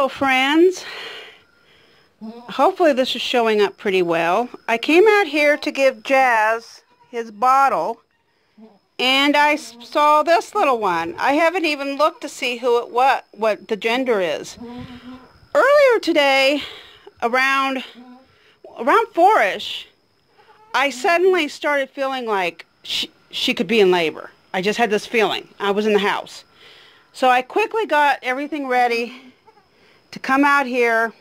Hello friends. Hopefully this is showing up pretty well. I came out here to give Jazz his bottle and I saw this little one. I haven't even looked to see who it what what the gender is. Earlier today around around four-ish I suddenly started feeling like she, she could be in labor. I just had this feeling. I was in the house. So I quickly got everything ready to come out here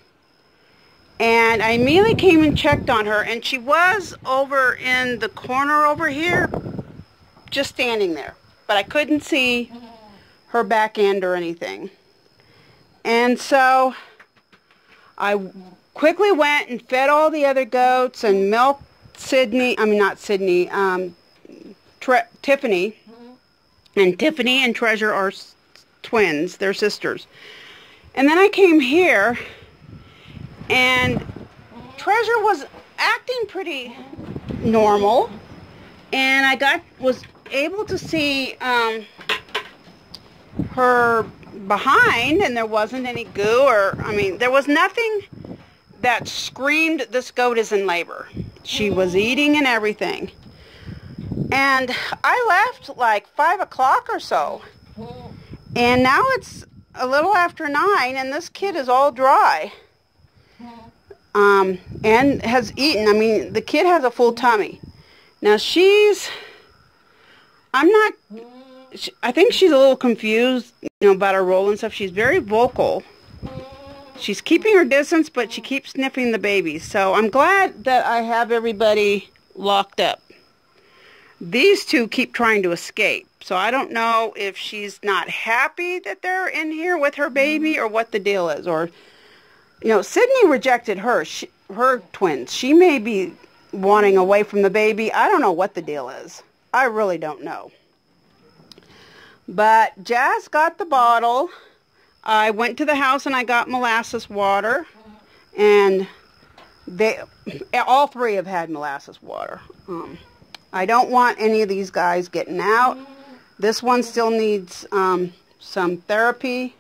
and I immediately came and checked on her and she was over in the corner over here just standing there but I couldn't see her back end or anything. And so I quickly went and fed all the other goats and milked Sydney I mean not Sydney um, Tiffany. And Tiffany and Treasure are twins they're sisters and then I came here and Treasure was acting pretty normal and I got was able to see um, her behind and there wasn't any goo or I mean there was nothing that screamed this goat is in labor. She was eating and everything. And I left like 5 o'clock or so. And now it's a little after 9 and this kid is all dry. Um, and has eaten. I mean, the kid has a full tummy. Now she's, I'm not, I think she's a little confused, you know, about her role and stuff. She's very vocal. She's keeping her distance, but she keeps sniffing the babies. So I'm glad that I have everybody locked up. These two keep trying to escape. So I don't know if she's not happy that they're in here with her baby or what the deal is. Or, you know, Sydney rejected her, she, her twins. She may be wanting away from the baby. I don't know what the deal is. I really don't know. But Jazz got the bottle. I went to the house and I got molasses water. And they, all three have had molasses water. Um, I don't want any of these guys getting out. This one still needs um, some therapy.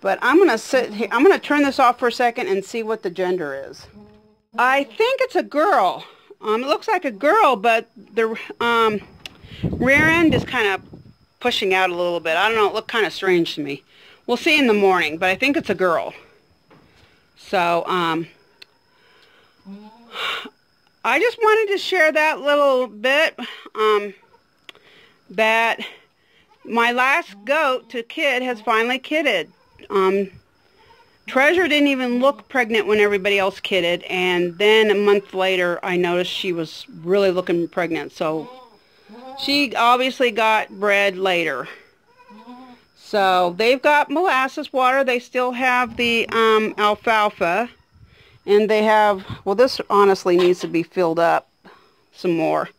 But I'm going to sit here. I'm going to turn this off for a second and see what the gender is. I think it's a girl. Um, it looks like a girl, but the um, rear end is kind of pushing out a little bit. I don't know. It looked kind of strange to me. We'll see in the morning, but I think it's a girl. So, um, I just wanted to share that little bit, um, that my last goat to kid has finally kidded. Um, Treasure didn't even look pregnant when everybody else kidded, and then a month later I noticed she was really looking pregnant, so she obviously got bred later. So they've got molasses water, they still have the um, alfalfa, and they have, well this honestly needs to be filled up some more.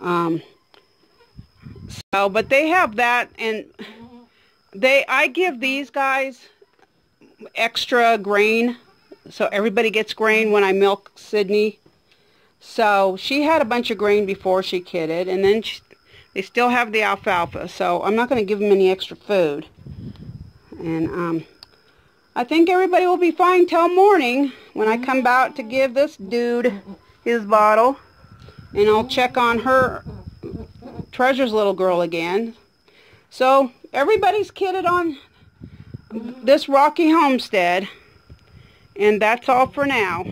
Um, so, but they have that, and they, I give these guys extra grain. So everybody gets grain when I milk Sydney. So she had a bunch of grain before she kidded. And then she, they still have the alfalfa. So I'm not going to give them any extra food. And um, I think everybody will be fine till morning when I come out to give this dude his bottle. And I'll check on her, Treasure's little girl again. So everybody's kidded on this rocky homestead. And that's all for now.